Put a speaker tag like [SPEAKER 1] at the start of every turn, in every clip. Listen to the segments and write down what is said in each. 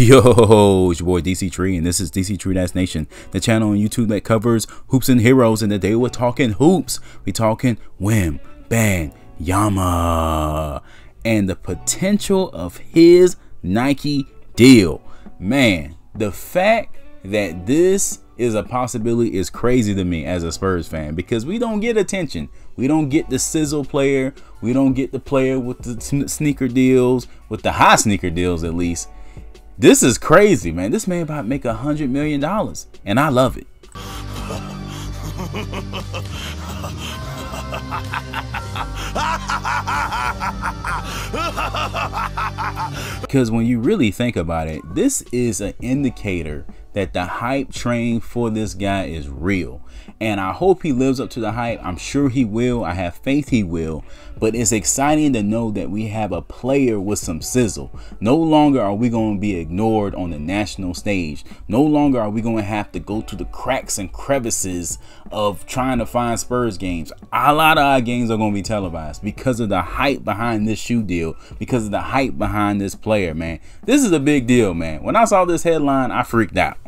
[SPEAKER 1] Yo, it's your boy DC Tree, and this is DC Tree That's Nation, the channel on YouTube that covers hoops and heroes. And today we're talking hoops. We talking Wim, Bang, Yama, and the potential of his Nike deal. Man, the fact that this is a possibility is crazy to me as a Spurs fan because we don't get attention. We don't get the sizzle player. We don't get the player with the sneaker deals, with the high sneaker deals at least this is crazy, man. This man about to make a hundred million dollars, and I love it. because when you really think about it, this is an indicator that the hype train for this guy is real. And I hope he lives up to the hype. I'm sure he will. I have faith he will. But it's exciting to know that we have a player with some sizzle. No longer are we going to be ignored on the national stage. No longer are we going to have to go to the cracks and crevices of trying to find Spurs games. A lot of our games are going to be televised because of the hype behind this shoe deal, because of the hype behind this player, man. This is a big deal, man. When I saw this headline, I freaked out.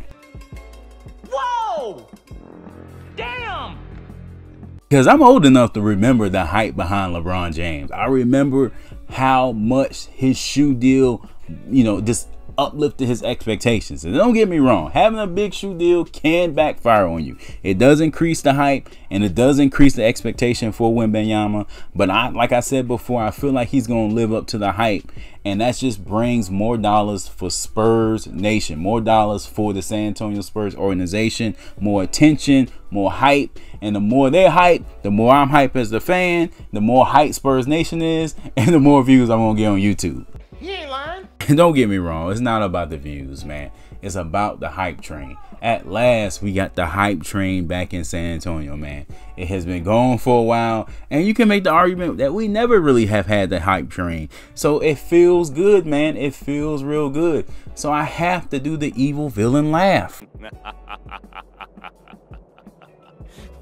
[SPEAKER 1] Because I'm old enough to remember the hype behind LeBron James. I remember how much his shoe deal, you know, just uplifted his expectations. And don't get me wrong, having a big shoe deal can backfire on you. It does increase the hype and it does increase the expectation for Wembanyama. But I, like I said before, I feel like he's going to live up to the hype. And that just brings more dollars for Spurs Nation, more dollars for the San Antonio Spurs organization, more attention, more hype. And the more they're hype, the more I'm hype as the fan, the more hype Spurs Nation is, and the more views I'm going to get on YouTube.
[SPEAKER 2] You ain't lying.
[SPEAKER 1] don't get me wrong, it's not about the views, man. It's about the hype train. At last, we got the hype train back in San Antonio, man. It has been going for a while, and you can make the argument that we never really have had the hype train. So it feels good, man. It feels real good. So I have to do the evil villain laugh.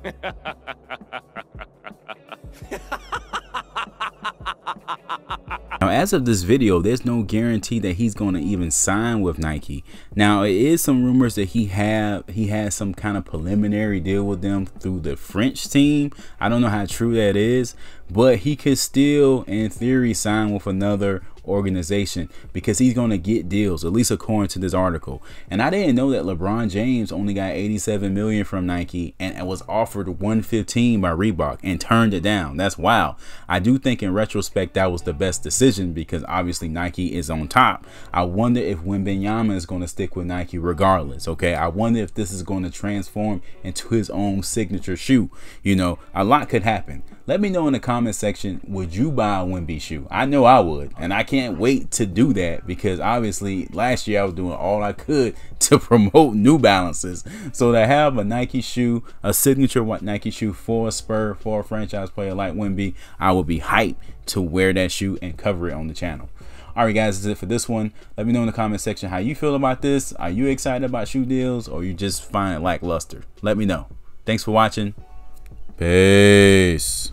[SPEAKER 1] as of this video, there's no guarantee that he's going to even sign with Nike. Now, it is some rumors that he have he has some kind of preliminary deal with them through the French team. I don't know how true that is, but he could still, in theory, sign with another organization because he's going to get deals at least according to this article. And i didn't know that lebron james only got 87 million from nike and was offered 115 by reebok and turned it down. That's wow i do think in retrospect that was the best decision because obviously nike is on top. I wonder if Wembanyama is going to stick with nike regardless okay? I wonder if this is going to transform into his own signature shoe. You know a lot could happen. Let me know in the comment section would you buy a wemby shoe? I know i would and i can't wait to do that because obviously last year I was doing all I could to promote New Balances. So to have a Nike shoe, a signature Nike shoe for a Spur, for a franchise player like Wemby, I would be hyped to wear that shoe and cover it on the channel. Alright guys, that's it for this one. Let me know in the comment section how you feel about this. Are you excited about shoe deals or you just find it lackluster? Let me know. Thanks for watching. Peace.